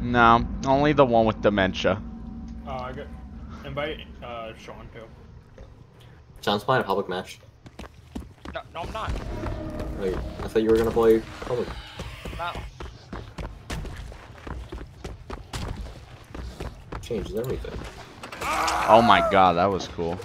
No, only the one with dementia. Oh, I got invite uh Sean too. Sean's playing a public match. No, no, I'm not. Wait, I thought you were gonna play public. No. Changes everything. Oh my god, that was cool.